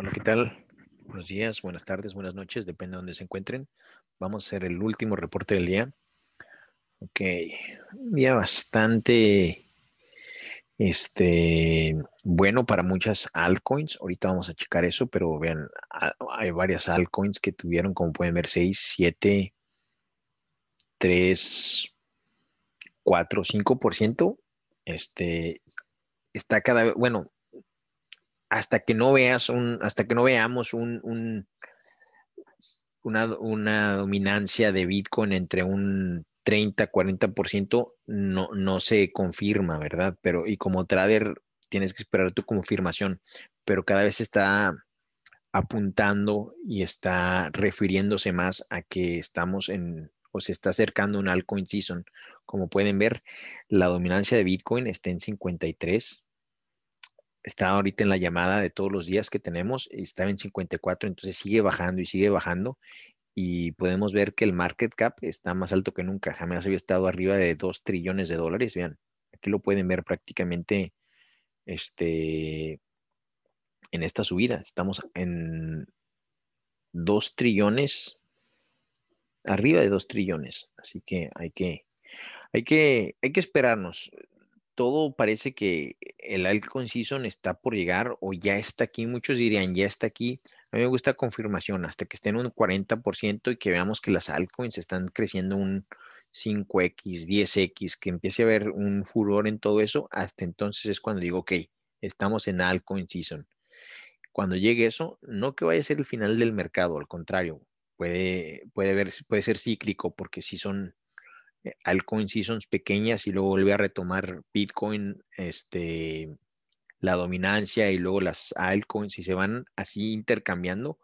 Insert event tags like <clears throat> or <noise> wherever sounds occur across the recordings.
Hola, ¿qué tal? Buenos días, buenas tardes, buenas noches, depende de dónde se encuentren. Vamos a hacer el último reporte del día. Ok, un día bastante este, bueno para muchas altcoins. Ahorita vamos a checar eso, pero vean, hay varias altcoins que tuvieron, como pueden ver, 6, 7, 3, 4, 5%. Este, está cada vez, bueno, hasta que no veas un, hasta que no veamos un, una, dominancia de Bitcoin entre un 30, 40%, no, no se confirma, ¿verdad? Pero, y como trader, tienes que esperar tu confirmación, pero cada vez está apuntando y está refiriéndose más a que estamos en, o se está acercando un altcoin season. Como pueden ver, la dominancia de Bitcoin está en 53, está ahorita en la llamada de todos los días que tenemos, estaba en 54, entonces sigue bajando y sigue bajando. Y podemos ver que el market cap está más alto que nunca. Jamás había estado arriba de 2 trillones de dólares. Vean, aquí lo pueden ver prácticamente este, en esta subida. Estamos en 2 trillones, arriba de 2 trillones. Así que hay que, hay que, hay que esperarnos todo parece que el altcoin season está por llegar o ya está aquí. Muchos dirían, ya está aquí. A mí me gusta confirmación hasta que esté en un 40% y que veamos que las altcoins están creciendo un 5X, 10X, que empiece a haber un furor en todo eso. Hasta entonces es cuando digo, ok, estamos en altcoin season. Cuando llegue eso, no que vaya a ser el final del mercado, al contrario, puede, puede, ver, puede ser cíclico porque si son altcoin seasons pequeñas y luego vuelve a retomar Bitcoin, este, la dominancia y luego las altcoins y se van así intercambiando,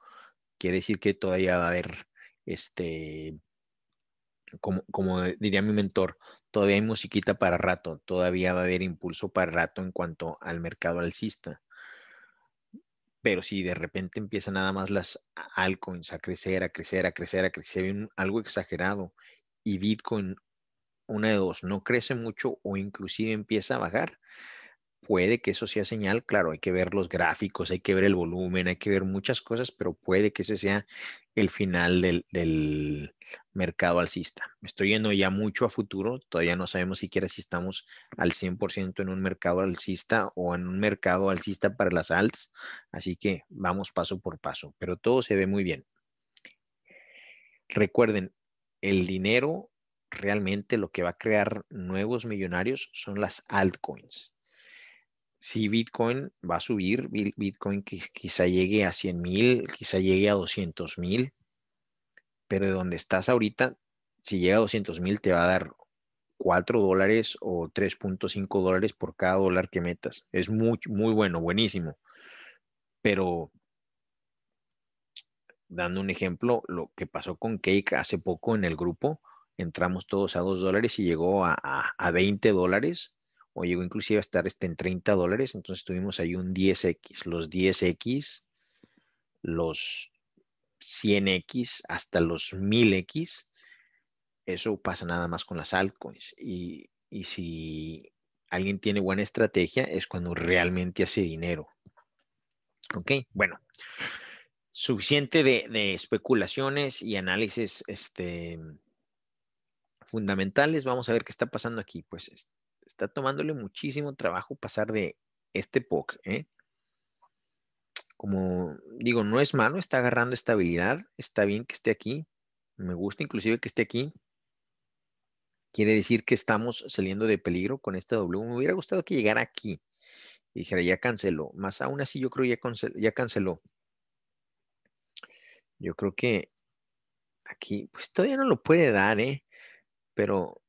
quiere decir que todavía va a haber, este, como, como diría mi mentor, todavía hay musiquita para rato, todavía va a haber impulso para rato en cuanto al mercado alcista. Pero si de repente empiezan nada más las altcoins a crecer, a crecer, a crecer, a crecer, algo exagerado y Bitcoin, una de dos, no crece mucho o inclusive empieza a bajar, puede que eso sea señal, claro, hay que ver los gráficos, hay que ver el volumen, hay que ver muchas cosas, pero puede que ese sea el final del, del mercado alcista. Me estoy yendo ya mucho a futuro, todavía no sabemos siquiera si estamos al 100% en un mercado alcista o en un mercado alcista para las alts, así que vamos paso por paso, pero todo se ve muy bien. Recuerden, el dinero realmente lo que va a crear nuevos millonarios son las altcoins. Si Bitcoin va a subir, Bitcoin quizá llegue a 100 mil, quizá llegue a 200 mil, pero de donde estás ahorita, si llega a 200 mil, te va a dar 4 dólares o 3.5 dólares por cada dólar que metas. Es muy, muy bueno, buenísimo. Pero dando un ejemplo, lo que pasó con Cake hace poco en el grupo, entramos todos a 2 dólares y llegó a, a, 20 dólares, o llegó inclusive a estar este en 30 dólares, entonces tuvimos ahí un 10X, los 10X, los 100X, hasta los 1000X, eso pasa nada más con las altcoins. Y, y si alguien tiene buena estrategia, es cuando realmente hace dinero. Ok, bueno, suficiente de, especulaciones y análisis este, fundamentales. Vamos a ver qué está pasando aquí. Pues está tomándole muchísimo trabajo pasar de este POC. ¿eh? Como digo, no es malo, está agarrando estabilidad. Está bien que esté aquí. Me gusta inclusive que esté aquí. Quiere decir que estamos saliendo de peligro con este W. Me hubiera gustado que llegara aquí. Y dijera, ya canceló. Más aún así, yo creo ya, ya canceló. Yo creo que aquí, pues todavía no lo puede dar, ¿eh? Pero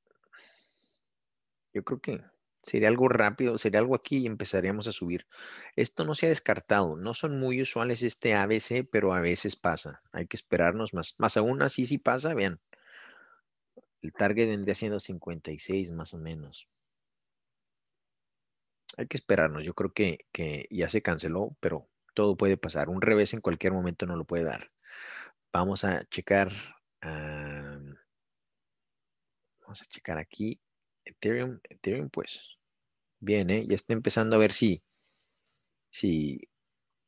yo creo que sería algo rápido, sería algo aquí y empezaríamos a subir. Esto no se ha descartado, no son muy usuales este ABC, pero a veces pasa. Hay que esperarnos más. Más aún así, si pasa, vean. El target vendría siendo 56 más o menos. Hay que esperarnos. Yo creo que, que ya se canceló, pero todo puede pasar. Un revés en cualquier momento no lo puede dar. Vamos a checar. vamos a checar aquí. Ethereum, Ethereum, pues. Bien, ¿eh? Ya está empezando a ver si, si,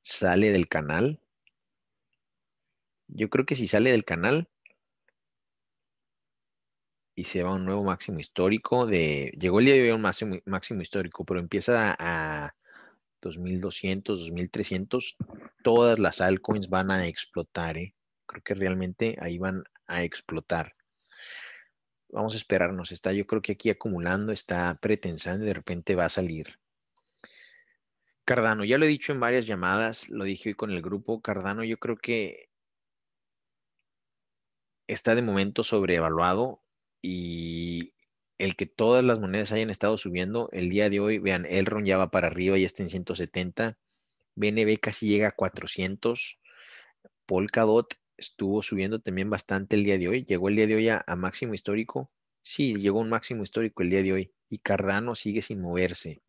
sale del canal. Yo creo que si sale del canal y se va a un nuevo máximo histórico de, llegó el día de hoy un máximo, máximo histórico, pero empieza a 2200, 2300, todas las altcoins van a explotar, ¿eh? Creo que realmente ahí van a explotar. Vamos a esperarnos, está yo creo que aquí acumulando, está pretensando y de repente va a salir. Cardano, ya lo he dicho en varias llamadas, lo dije hoy con el grupo, Cardano yo creo que está de momento sobrevaluado y el que todas las monedas hayan estado subiendo el día de hoy, vean, Elron ya va para arriba, ya está en 170, BNB casi llega a 400, Polkadot estuvo subiendo también bastante el día de hoy, llegó el día de hoy a, máximo histórico, sí, llegó a un máximo histórico el día de hoy, y Cardano sigue sin moverse.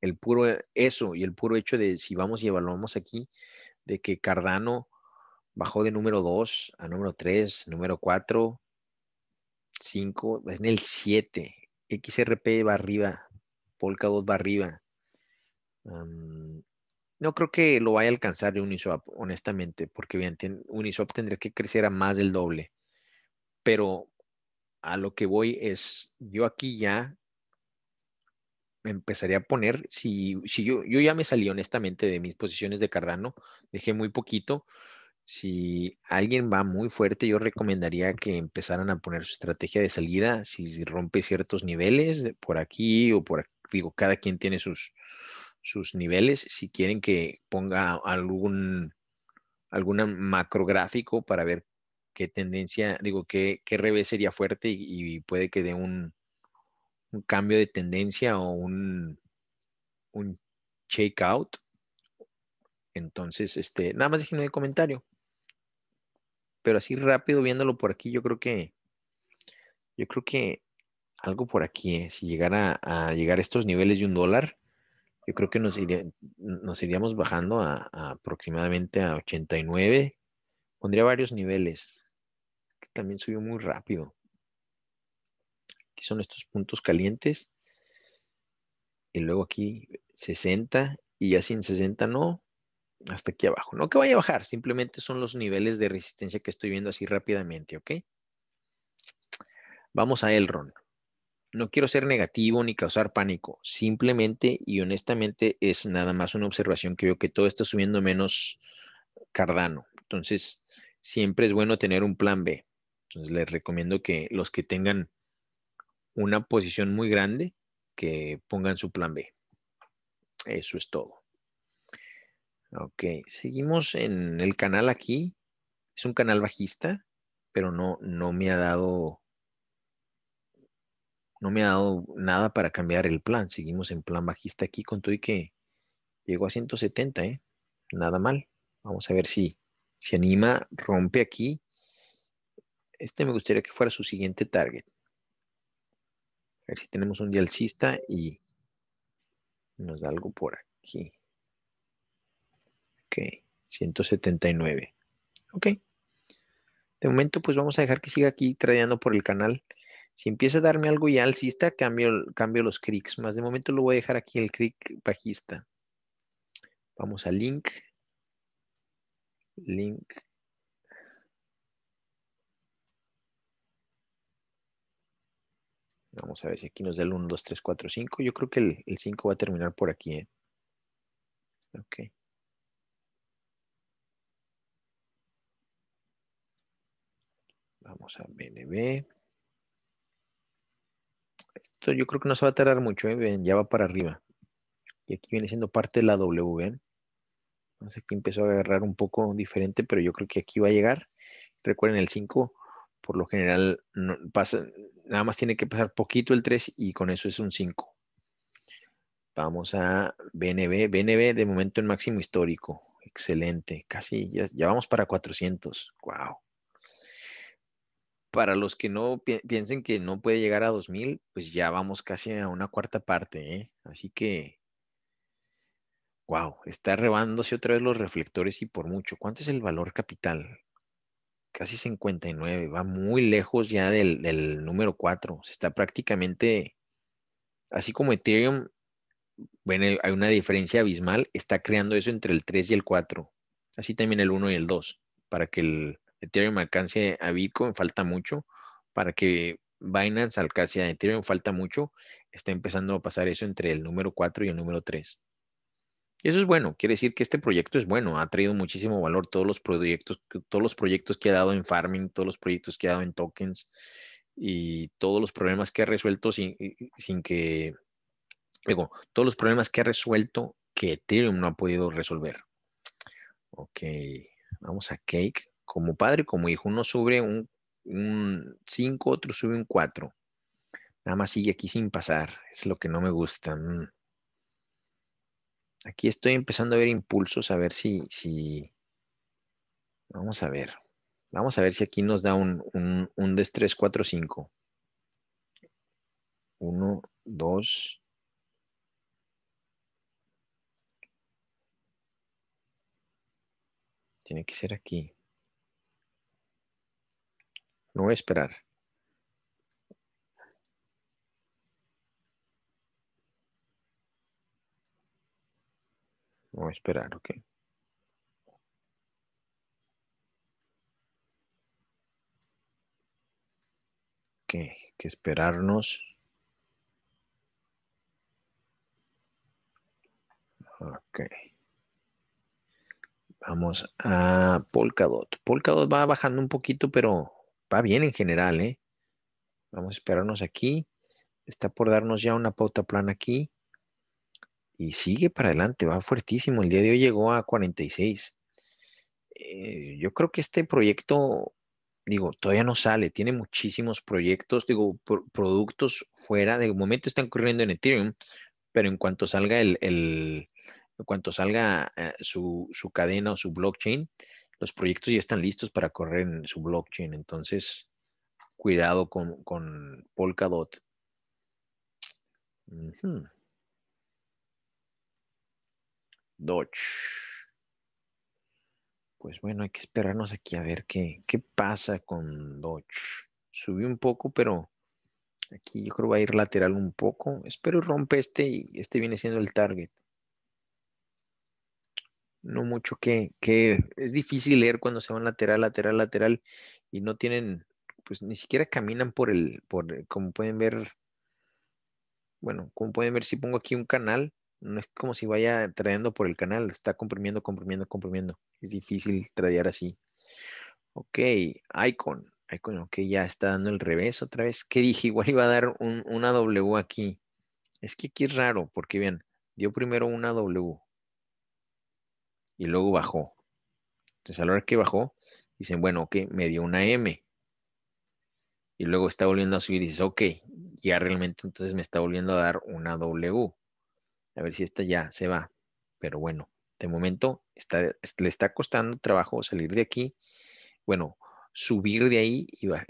El puro eso y el puro hecho de si vamos y evaluamos aquí, de que Cardano bajó de número 2 a número 3, número 4, 5, en el 7. XRP va arriba, Polkadot va arriba. No creo que lo vaya a alcanzar de Uniswap, honestamente, porque bien, Uniswap tendría que crecer a más del doble. Pero a lo que voy es, yo aquí ya me empezaría a poner, si, si yo, yo ya me salí honestamente de mis posiciones de Cardano, dejé muy poquito, si alguien va muy fuerte, yo recomendaría que empezaran a poner su estrategia de salida, si rompe ciertos niveles por aquí o por digo, cada quien tiene sus, sus niveles, si quieren que ponga algún, algún macrográfico para ver qué tendencia, digo, qué, qué revés sería fuerte y, puede que dé un, un, cambio de tendencia o un, un shake out. Entonces, este, nada más déjenme el comentario pero así rápido viéndolo por aquí, yo creo que, yo creo que algo por aquí, ¿eh? si llegara a llegar a estos niveles de un dólar, yo creo que nos, iríamos bajando a, aproximadamente a 89. Pondría varios niveles, también subió muy rápido. Aquí son estos puntos calientes. Y luego aquí 60 y ya sin 60 no hasta aquí abajo. No que vaya a bajar, simplemente son los niveles de resistencia que estoy viendo así rápidamente, ¿ok? Vamos a Elron. No quiero ser negativo ni causar pánico, simplemente y honestamente es nada más una observación que veo que todo está subiendo menos Cardano. Entonces, siempre es bueno tener un plan B. Entonces, les recomiendo que los que tengan una posición muy grande, que pongan su plan B. Eso es todo. Ok, seguimos en el canal aquí. Es un canal bajista, pero no, no me ha dado no me ha dado nada para cambiar el plan. Seguimos en plan bajista aquí con todo y que llegó a 170, ¿eh? Nada mal. Vamos a ver si se anima, rompe aquí. Este me gustaría que fuera su siguiente target. A ver si tenemos un día alcista y nos da algo por aquí. Ok, 179. Ok. De momento, pues vamos a dejar que siga aquí tradeando por el canal. Si empieza a darme algo ya alcista, cambio, cambio los cricks. Más de momento lo voy a dejar aquí el crick bajista. Vamos a link. Link. Vamos a ver si aquí nos da el 1, 2, 3, 4, 5. Yo creo que el, el 5 va a terminar por aquí. ¿eh? Ok. Vamos a BNB. Esto yo creo que no se va a tardar mucho, ¿eh? ya va para arriba. Y aquí viene siendo parte de la W, ¿ven? Entonces aquí empezó a agarrar un poco diferente, pero yo creo que aquí va a llegar. Recuerden, el 5 por lo general pasa, nada más tiene que pasar poquito el 3 y con eso es un 5. Vamos a BNB. BNB de momento en máximo histórico. Excelente. Casi ya, ya vamos para 400. Wow para los que no piensen que no puede llegar a 2000, pues ya vamos casi a una cuarta parte, ¿eh? Así que, wow, está rebándose otra vez los reflectores y por mucho. ¿Cuánto es el valor capital? Casi 59, va muy lejos ya del, número 4. Está prácticamente, así como Ethereum bueno, hay una diferencia abismal, está creando eso entre el 3 y el 4. Así también el 1 y el 2. Para que el Ethereum alcance a Bitcoin falta mucho. Para que Binance alcance a Ethereum falta mucho. Está empezando a pasar eso entre el número 4 y el número 3. Y eso es bueno, quiere decir que este proyecto es bueno, ha traído muchísimo valor todos los proyectos, todos los proyectos que ha dado en farming, todos los proyectos que ha dado en tokens y todos los problemas que ha resuelto sin, sin que, digo, todos los problemas que ha resuelto que Ethereum no ha podido resolver. Ok, vamos a Cake. Como padre, como hijo, uno sube un 5, otro sube un 4. Nada más sigue aquí sin pasar, es lo que no me gusta. Mm. Aquí estoy empezando a ver impulsos, a ver si, si... Vamos a ver. Vamos a ver si aquí nos da un, un, un DES 3, 4, 5. 1, 2. Tiene que ser aquí. No voy a esperar. Voy a esperar, ok. Ok, que esperarnos. Ok. Vamos a Polkadot. Polkadot va bajando un poquito, pero va bien en general, ¿eh? Vamos a esperarnos aquí. Está por darnos ya una pauta plana aquí y sigue para adelante, va fuertísimo. El día de hoy llegó a 46. Eh, yo creo que este proyecto, digo, todavía no sale, tiene muchísimos proyectos, digo, productos fuera, de momento están corriendo en Ethereum, pero en cuanto salga el, en cuanto salga eh, su, cadena o su blockchain, los proyectos ya están listos para correr en su blockchain. Entonces, cuidado con, con Polkadot. Dodge. Pues bueno, hay que esperarnos aquí a ver qué, qué pasa con Dodge. Subió un poco, pero aquí yo creo va a ir lateral un poco. Espero rompe este y este viene siendo el target. No mucho que, que es difícil leer cuando se van lateral, lateral, lateral y no tienen, pues ni siquiera caminan por el, por, como pueden ver, bueno, como pueden ver si pongo aquí un canal, no es como si vaya trayendo por el canal, está comprimiendo, comprimiendo, comprimiendo. Es difícil tradear así. Ok, Icon. Icon, ok, ya está dando el revés otra vez. ¿Qué dije? <laughs> Igual iba a dar una W aquí. Es que aquí es raro, porque vean, dio primero una W. Y luego bajó. Entonces a la hora que bajó, dicen, bueno, ok, me dio una M. Y luego está volviendo a subir y dices, ok, ya realmente entonces me está volviendo a dar una W. A ver si esta ya se va. Pero bueno, de momento está, le está costando trabajo salir de aquí. Bueno, subir de ahí y va.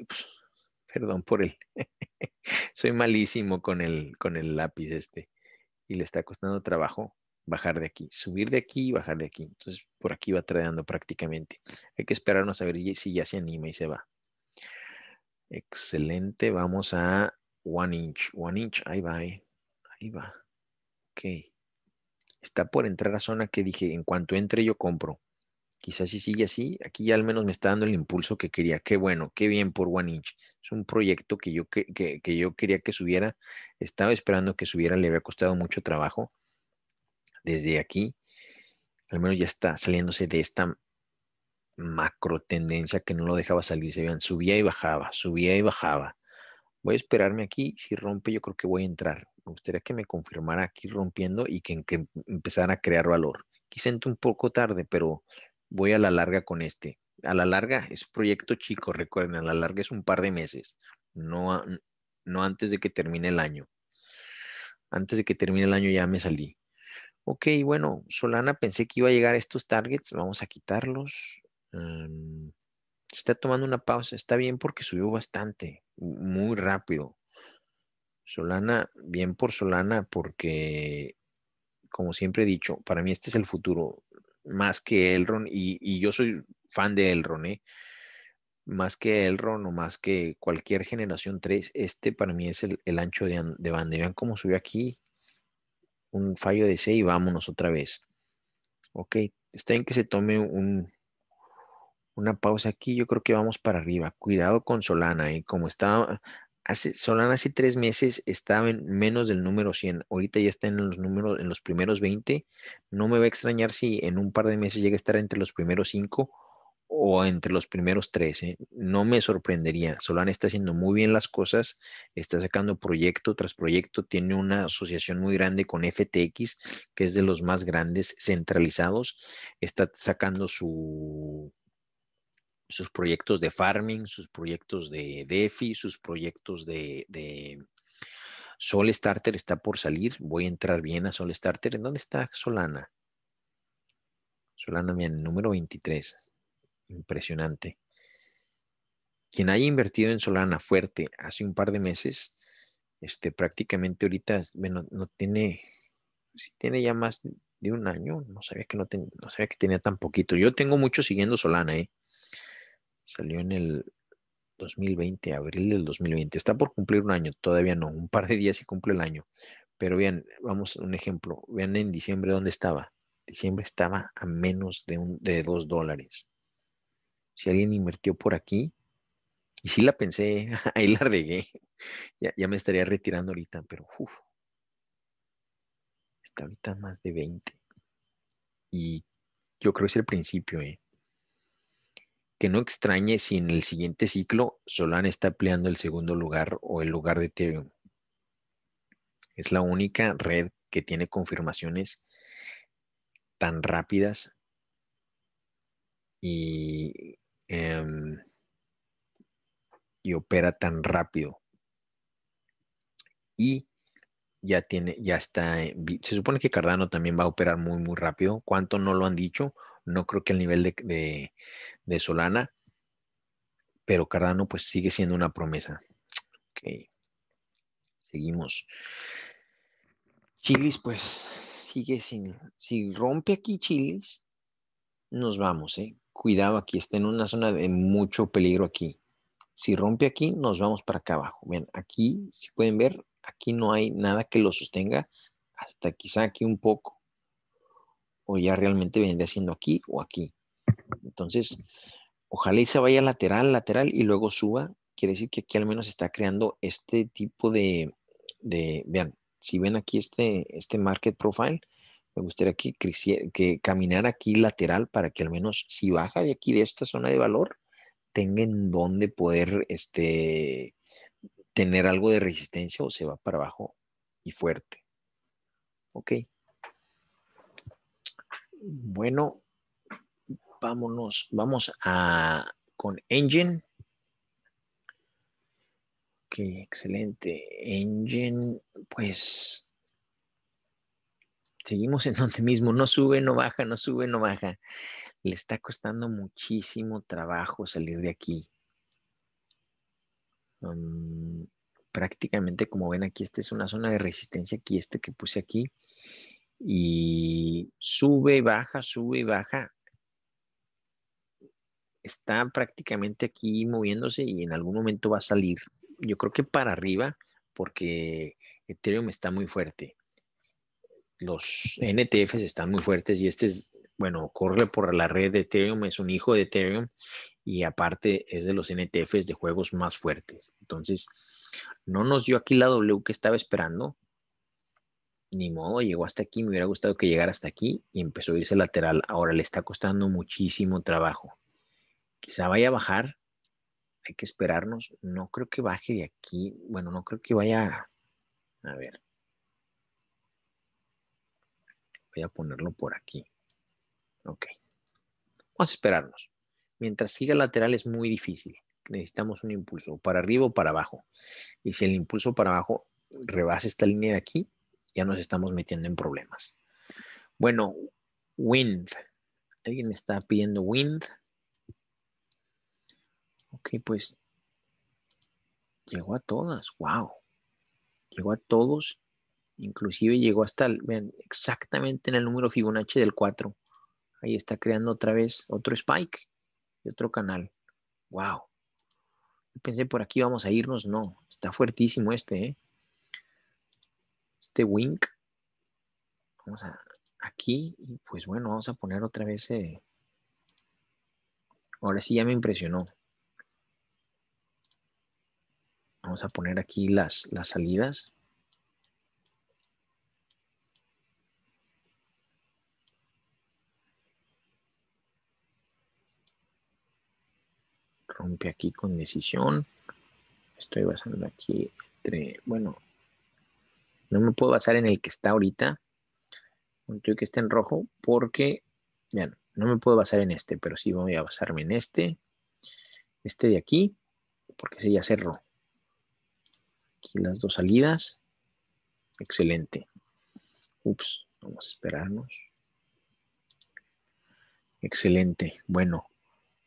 perdón por el. <laughs> Soy malísimo con el, con el lápiz este. Y le está costando trabajo bajar de aquí, subir de aquí y bajar de aquí. Entonces, por aquí va tradeando prácticamente. Hay que esperarnos a ver si ya se anima y se va. Excelente. Vamos a one inch. One inch. Ahí va. Eh. Ahí va. Ok. Está por entrar a zona que dije, en cuanto entre yo compro. Quizás si sigue así, aquí ya al menos me está dando el impulso que quería. Qué bueno, qué bien por One Inch. Es un proyecto que yo, que, que yo quería que subiera. Estaba esperando que subiera, le había costado mucho trabajo. Desde aquí, al menos ya está saliéndose de esta macro tendencia que no lo dejaba salir. Se vean, subía y bajaba, subía y bajaba. Voy a esperarme aquí. Si rompe, yo creo que voy a entrar. Me gustaría que me confirmara aquí rompiendo y que, que empezara a crear valor. Quizá entre un poco tarde, pero voy a la larga con este. A la larga es proyecto chico, recuerden, a la larga es un par de meses, no, no antes de que termine el año. Antes de que termine el año ya me salí. Ok, bueno, Solana pensé que iba a llegar a estos targets, vamos a quitarlos. Mm, está tomando una pausa, está bien porque subió bastante, muy rápido. Solana, bien por Solana, porque, como siempre he dicho, para mí este es el futuro, más que Elron, y, yo soy fan de Elron, ¿eh? Más que Elron o más que cualquier generación 3, este para mí es el, ancho de, de banda. Vean cómo subió aquí, un fallo de C y vámonos otra vez. Ok, está bien que se tome un, una pausa aquí. Yo creo que vamos para arriba. Cuidado con Solana. ¿eh? Como estaba, hace, Solana hace tres meses estaba en menos del número 100. Ahorita ya está en los números, en los primeros 20. No me va a extrañar si en un par de meses llega a estar entre los primeros 5 o entre los primeros 13. No me sorprendería. Solana está haciendo muy bien las cosas. Está sacando proyecto tras proyecto. Tiene una asociación muy grande con FTX, que es de los más grandes centralizados. Está sacando su sus proyectos de farming, sus proyectos de DeFi, sus proyectos de, de Sol Starter está por salir. Voy a entrar bien a Sol Starter. ¿En dónde está Solana? Solana, bien, número 23. Impresionante. Quien haya invertido en Solana fuerte hace un par de meses, este, prácticamente ahorita, bueno, no tiene, si tiene ya más de un año, no sabía que no, no sabía que tenía tan poquito. Yo tengo mucho siguiendo Solana, ¿eh? Salió en el 2020, abril del 2020. Está por cumplir un año, todavía no, un par de días y cumple el año. Pero vean, vamos un ejemplo. Vean en diciembre dónde estaba. Diciembre estaba a menos de, un, de dos dólares. Si alguien invirtió por aquí, y sí la pensé, <laughs> ahí la regué. Ya, ya me estaría retirando ahorita, pero uf, está ahorita más de 20. Y yo creo que es el principio, ¿eh? que no extrañe si en el siguiente ciclo Solana está peleando el segundo lugar o el lugar de Ethereum. Es la única red que tiene confirmaciones tan rápidas y, em, y opera tan rápido. Y ya tiene, ya está, se supone que Cardano también va a operar muy, muy rápido. ¿Cuánto no lo han dicho? No creo que el nivel de, de, Solana, pero Cardano pues sigue siendo una promesa. Ok. Seguimos. Chilis pues sigue sin, si rompe aquí Chilis, nos vamos, ¿eh? Cuidado aquí, está en una zona de mucho peligro aquí. Si rompe aquí, nos vamos para acá abajo. Ven, aquí, si pueden ver, aquí no hay nada que lo sostenga, hasta quizá aquí un poco o ya realmente vendría siendo aquí o aquí. Entonces, ojalá y se vaya lateral, lateral y luego suba. Quiere decir que aquí al menos está creando este tipo de, vean, si ven aquí este, este market profile, me gustaría que, que caminara aquí lateral para que al menos si baja de aquí de esta zona de valor, tengan donde poder este, tener algo de resistencia o se va para abajo y fuerte. Ok. Bueno, vámonos, vamos a con Engine. Ok, excelente. Engine, pues seguimos en <laughs> donde mismo, no sube, no baja, no sube, no baja. Le está costando muchísimo trabajo salir de aquí. Um, prácticamente como ven aquí, esta es una zona de resistencia aquí, este que puse aquí y sube y baja, sube y baja. Está prácticamente aquí moviéndose y en algún momento va a salir. Yo creo que para arriba, porque Ethereum está muy fuerte. Los NTFs están muy fuertes y este es, bueno, corre por la red de Ethereum, es un hijo de Ethereum y aparte es de los NTFs de juegos más fuertes. Entonces, no nos dio aquí la W que estaba esperando, ni modo, llegó hasta aquí, me hubiera gustado que llegara hasta aquí y empezó a irse lateral. Ahora le está costando muchísimo trabajo. Quizá vaya a bajar, hay que esperarnos. No creo que baje de aquí. Bueno, no creo que vaya. A ver. Voy a ponerlo por aquí. Ok. Vamos a esperarnos. Mientras siga lateral es muy difícil. Necesitamos un impulso para arriba o para abajo. Y si el impulso para abajo rebasa esta línea de aquí, ya nos estamos metiendo en problemas. Bueno, wind. ¿Alguien está pidiendo wind? Ok, pues llegó a todas. Wow. Llegó a todos. Inclusive llegó hasta, el, vean, exactamente en el número Fibonacci del 4. Ahí está creando otra vez otro spike y otro canal. Wow. Pensé por aquí vamos a irnos. No, está fuertísimo este, ¿eh? este wink Vamos a aquí y pues bueno, vamos a poner otra vez. Eh, ahora sí ya me impresionó. Vamos a poner aquí las, las salidas. Aquí con decisión. Estoy basando aquí entre, bueno, no me puedo basar en el que está ahorita. Quiero que esté en rojo porque, vean, no me puedo basar en este, pero sí voy a basarme en este. Este de aquí, porque ese ya cerró. Aquí las dos salidas. Excelente. Ups, vamos a esperarnos. Excelente. Bueno,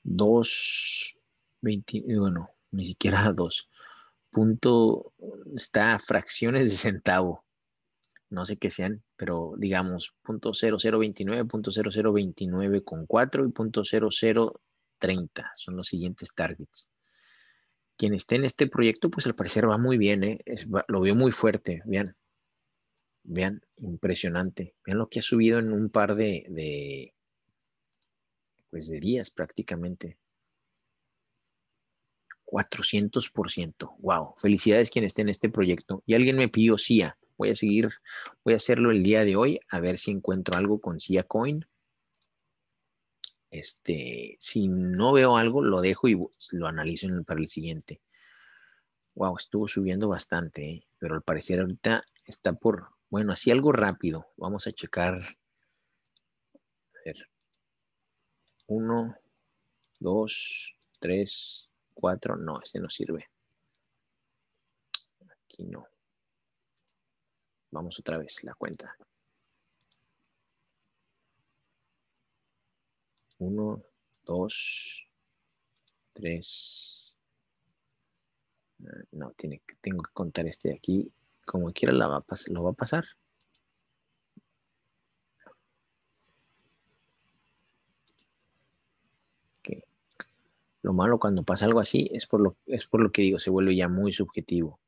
dos, 20, bueno, ni siquiera <laughs> dos. Punto, está a fracciones de centavo. No sé qué sean, pero digamos, punto 0029, punto 0029 con 4 y punto 0030 son los siguientes targets quien esté en este proyecto, pues al parecer va muy bien, ¿eh? lo veo muy fuerte, vean, vean, impresionante, vean lo que ha subido en un par de, de pues de días prácticamente. 400%. Wow. Felicidades quien esté en este proyecto. Y alguien me pidió CIA. Voy a seguir, voy a hacerlo el día de hoy, a ver si encuentro algo con CIA Coin. Este, si no veo algo, lo dejo y lo analizo para el siguiente. Wow, estuvo subiendo bastante, ¿eh? pero al parecer ahorita está por, bueno, así algo rápido. Vamos a checar. A ver. Uno, dos, tres, cuatro. No, este no sirve. Aquí no. Vamos otra vez, la cuenta. Uno, dos, tres. Ah, no, tiene, tengo que contar este de aquí. Como quiera lo va a pasar. Lo malo cuando pasa algo así es por lo, es por lo que digo, se vuelve ya muy subjetivo.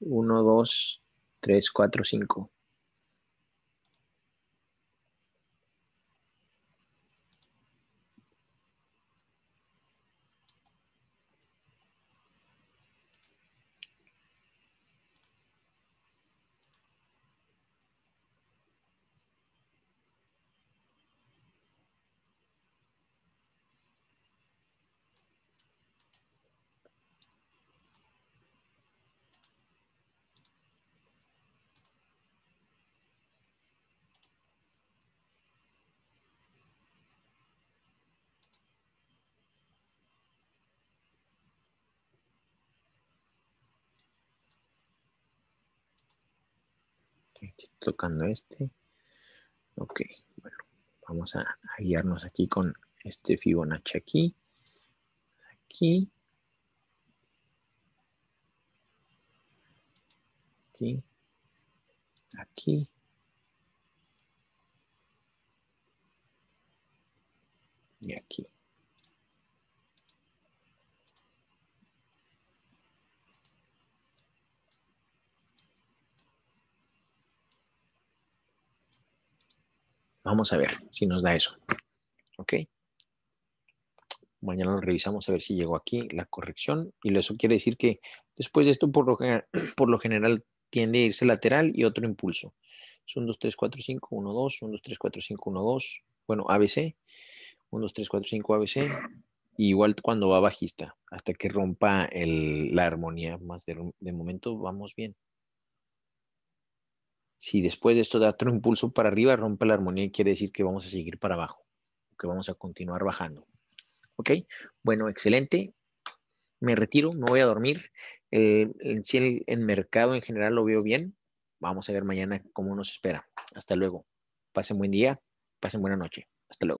Uno, dos, 3, 4, 5. tocando este. Ok, bueno, vamos a, guiarnos aquí con este Fibonacci aquí. Aquí. Aquí. Aquí. Y aquí. Vamos a ver si nos da eso. ¿Ok? Mañana lo revisamos a ver si llegó aquí la corrección. Y eso quiere decir que después de esto, por lo, general, <clears throat> por lo general, tiende a irse lateral y otro impulso. Son 2, 3, 4, 5, 1, 2, 1, 2, 3, 4, 5, 1, 2. Bueno, ABC. 1, 2, 3, 4, 5, ABC. igual cuando va bajista, hasta que rompa el, la armonía. Más de, de momento vamos bien. Si después de esto da otro impulso para arriba, rompe la armonía, quiere decir que vamos a seguir para abajo, que vamos a continuar bajando. ¿Ok? Bueno, excelente. Me retiro, me voy a dormir. Eh, en sí, el, mercado en general lo veo bien. Vamos a ver mañana cómo nos espera. Hasta luego. Pasen buen día, pasen buena noche. Hasta luego.